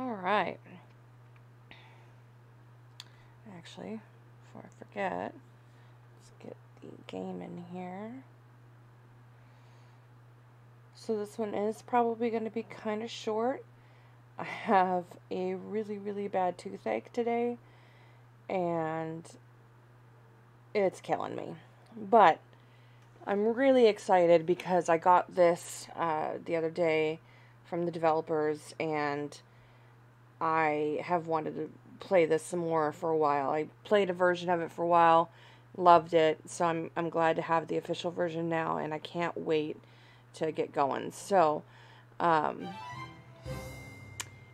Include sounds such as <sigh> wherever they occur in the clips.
All right. Actually, before I forget, let's get the game in here. So this one is probably going to be kind of short. I have a really, really bad toothache today, and it's killing me. But I'm really excited because I got this uh, the other day from the developers, and I have wanted to play this some more for a while. I played a version of it for a while, loved it, so I'm I'm glad to have the official version now, and I can't wait to get going. So, um,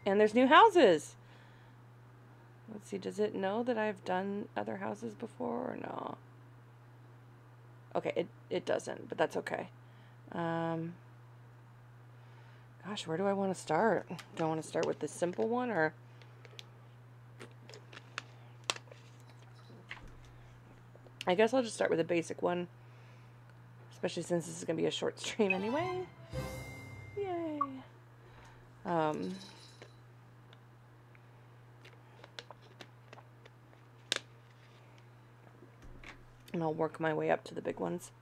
and there's new houses. Let's see, does it know that I've done other houses before or no? Okay, it, it doesn't, but that's okay. Um, gosh, where do I want to start? Do I want to start with the simple one or... I guess I'll just start with a basic one. Especially since this is going to be a short stream anyway. Yay. Um, and I'll work my way up to the big ones.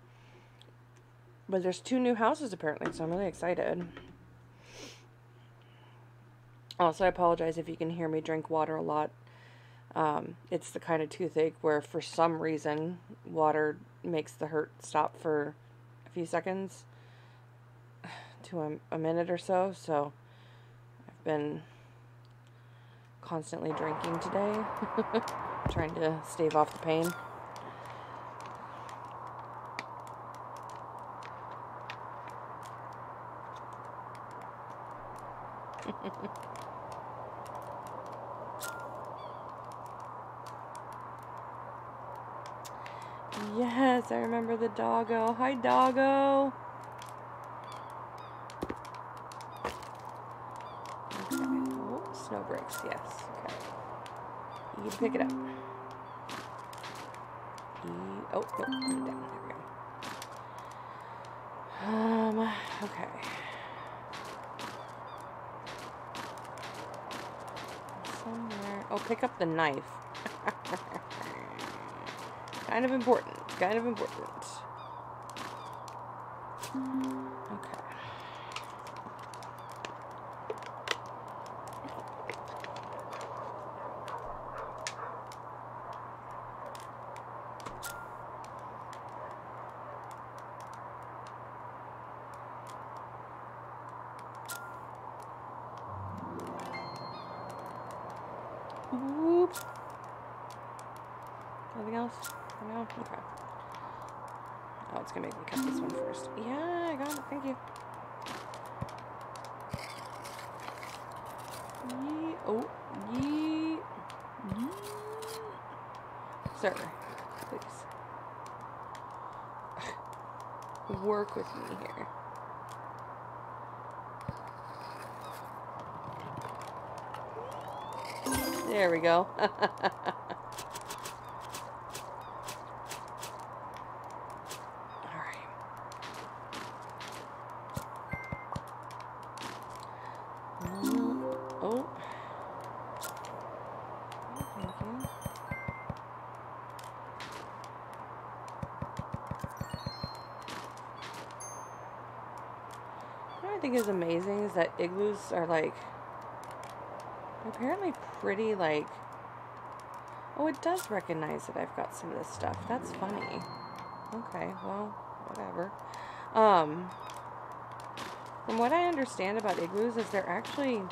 But there's two new houses apparently, so I'm really excited. Also, I apologize if you can hear me drink water a lot. Um, it's the kind of toothache where, for some reason, water makes the hurt stop for a few seconds <sighs> to a, a minute or so. So, I've been constantly drinking today, <laughs> trying to stave off the pain. yes, I remember the doggo. Hi, doggo. Oh, snow breaks. Yes. Okay. You pick it up. E oh, no, put it down. There we go. Um, okay. Somewhere. Oh, pick up the knife. <laughs> kind of important. Kind of important. Okay. Whoop. Anything else? No? Okay. Oh, it's gonna make me cut this one first. Yeah, I got it. Thank you. Yee. Oh, yee. Yee. Sir, please. <laughs> Work with me here. There we go. <laughs> Oh. I think is amazing is that igloos are like apparently pretty like oh it does recognize that I've got some of this stuff. That's funny. Okay well whatever. Um from what I understand about igloos is they're actually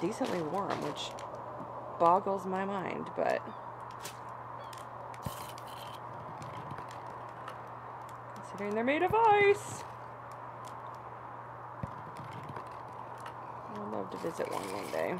decently warm which boggles my mind but considering they're made of ice I'd love to visit one one day.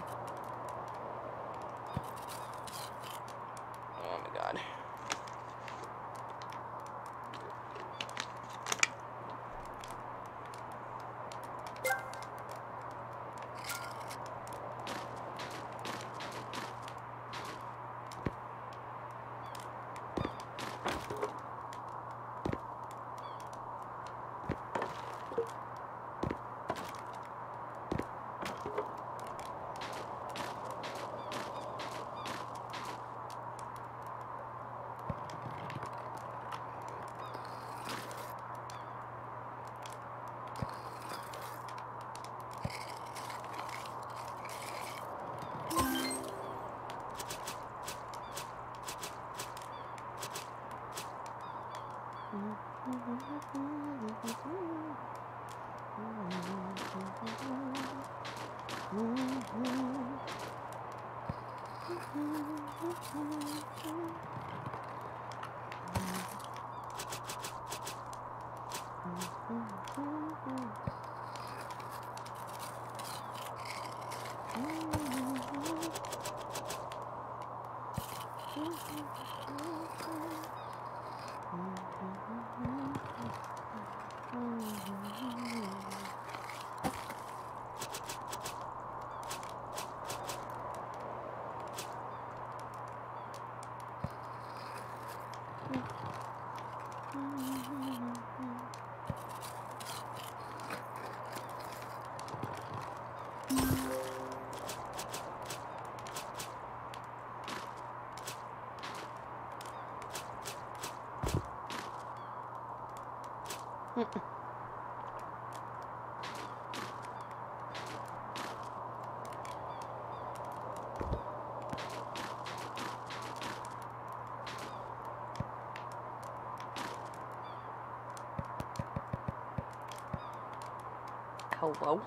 Hello?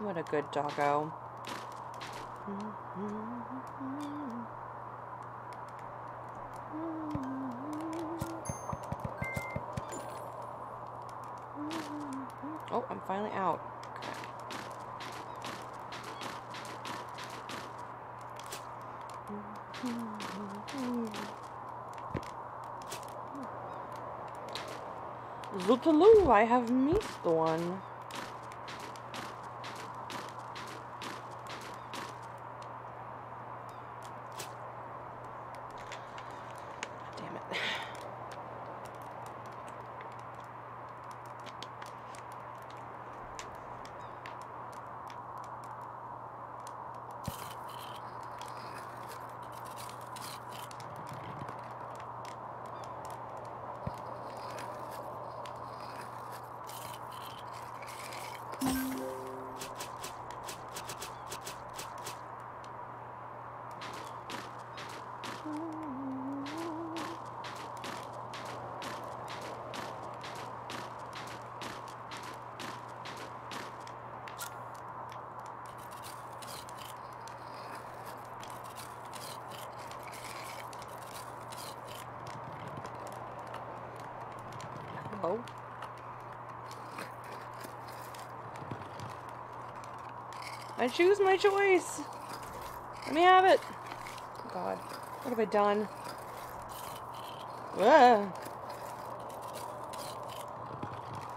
What a good doggo. Oh, I'm finally out. Zootaloo, I have missed one. Oh. I choose my choice. Let me have it. God, what have I done? Ugh.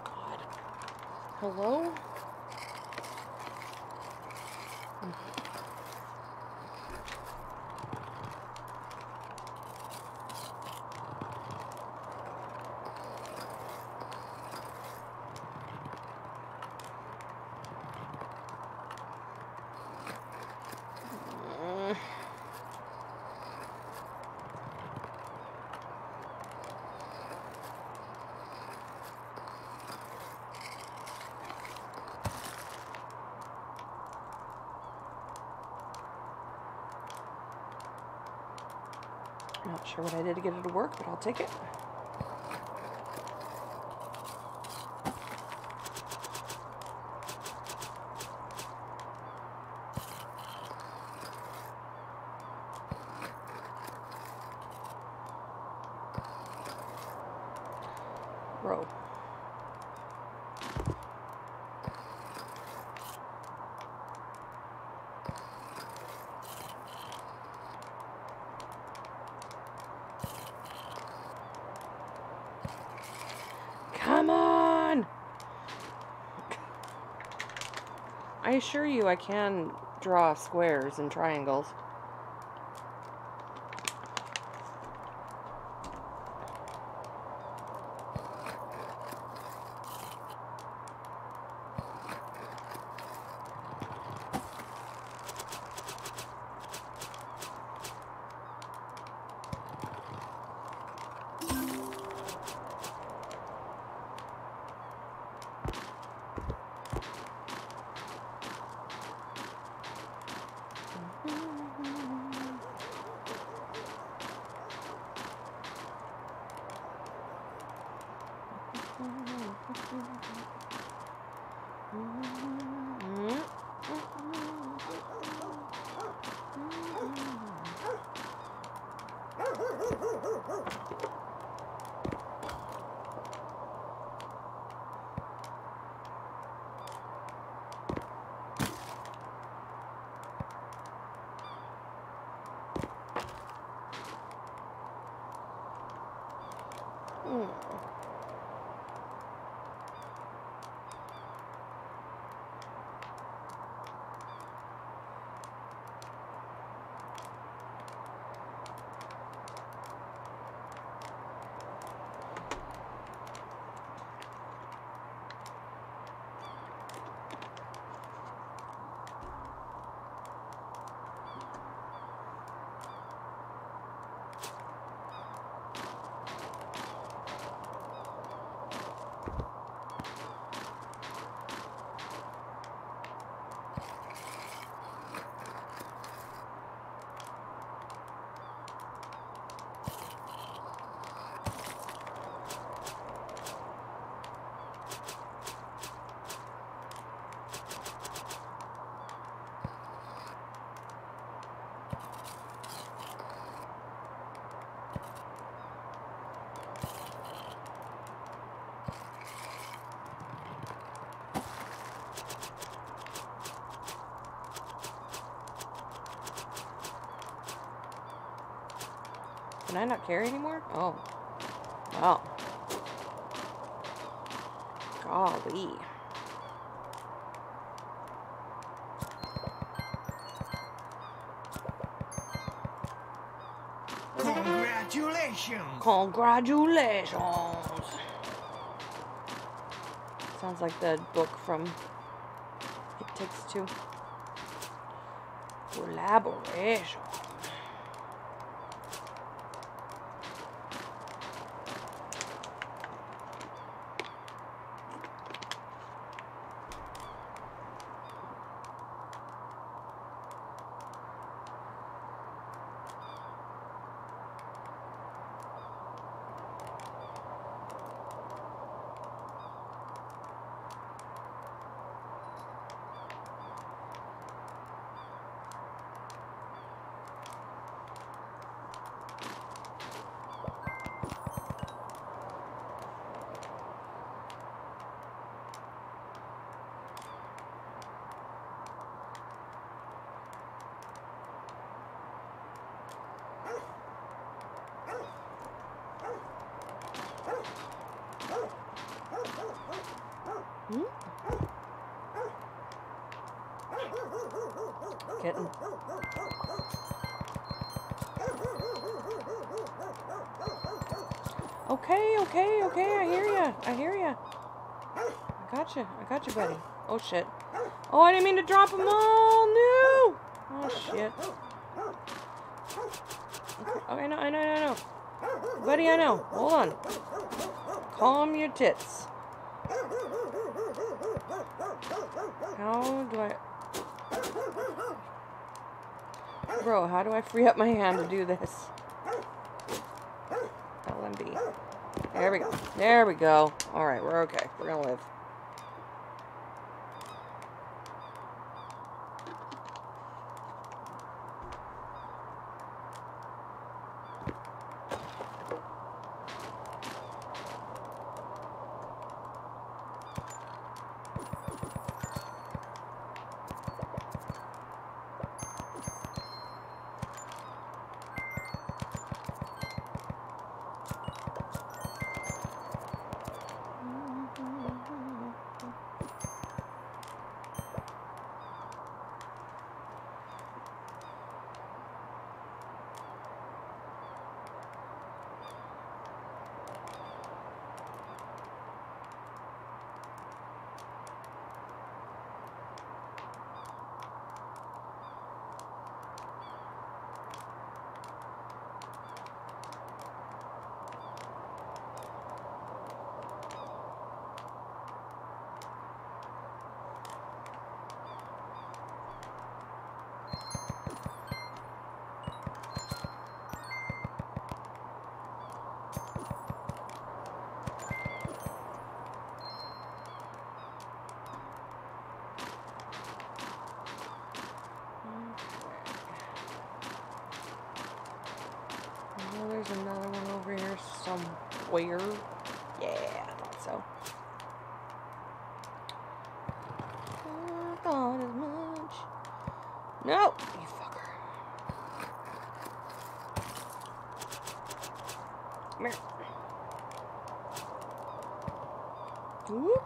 God. Hello? Not sure what I did to get it to work, but I'll take it. Row. Come on! I assure you I can draw squares and triangles. Oh, Can I not carry anymore? Oh. Wow. Golly. Congratulations! Congratulations. Sounds like the book from It Takes Two. Collaboration. Kitten. Oh. Okay, okay, okay, I hear ya. I hear ya. I got you. I got you, buddy. Oh, shit. Oh, I didn't mean to drop them all. No. Oh, shit. Okay, no, I know, I know. Buddy, I know. Hold on. Calm your tits. How do I... Bro, how do I free up my hand to do this? LMB. There we go. There we go. Alright, we're okay. We're gonna live. There's another one over here somewhere. Yeah, I thought so. Thought as much. No, you fucker. Come here. Whoop.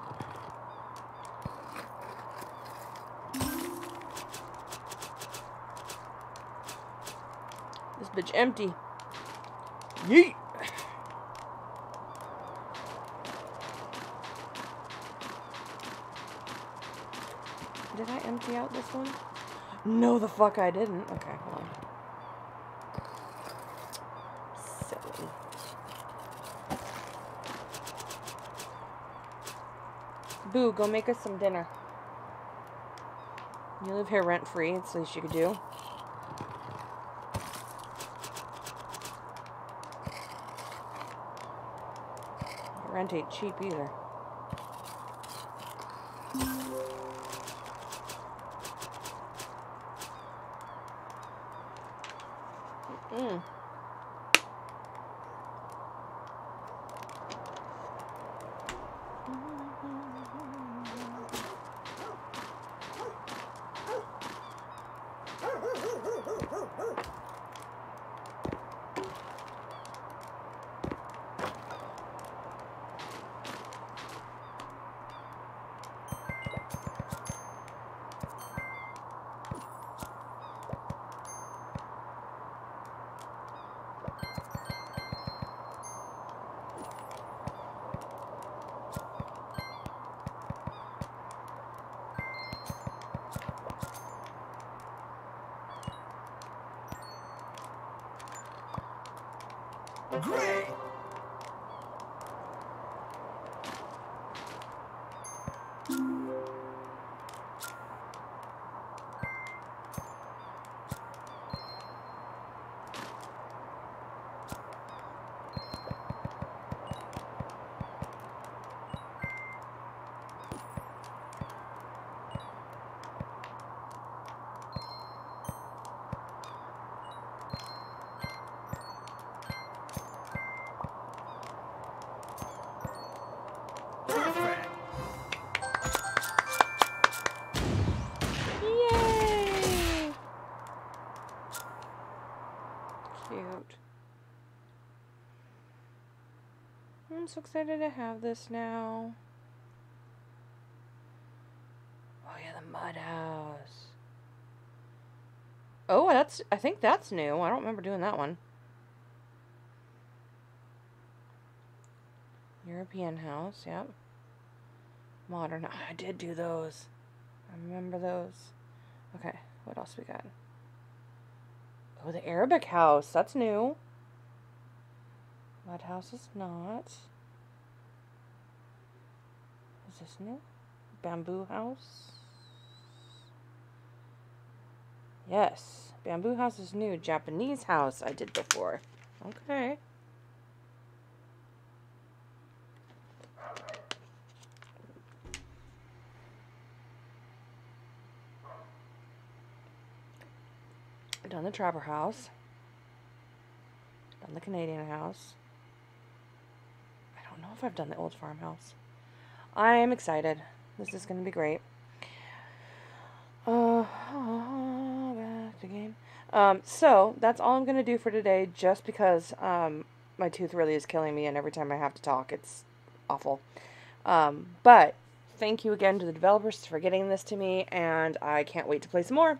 This bitch empty. Yeet. Did I empty out this one? No, the fuck I didn't. Okay, hold on. Silly. Boo, go make us some dinner. You live here rent free. It's the least you could do. Rent ain't cheap either. Great. Perfect. Yay! Cute. I'm so excited to have this now. Oh yeah, the mud house. Oh, that's I think that's new. I don't remember doing that one. European house, yep. Modern. I did do those. I remember those. Okay, what else we got? Oh, the Arabic house. That's new. Mud house is not. Is this new? Bamboo house? Yes. Bamboo house is new. Japanese house I did before. Okay. Done the Trapper House. Done the Canadian house. I don't know if I've done the old farmhouse. I am excited. This is going to be great. Uh, <sighs> back to game. Um, so that's all I'm going to do for today just because um, my tooth really is killing me and every time I have to talk it's awful. Um, but thank you again to the developers for getting this to me and I can't wait to play some more.